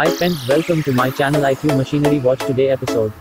Hi friends welcome to my channel IQ Machinery Watch Today episode.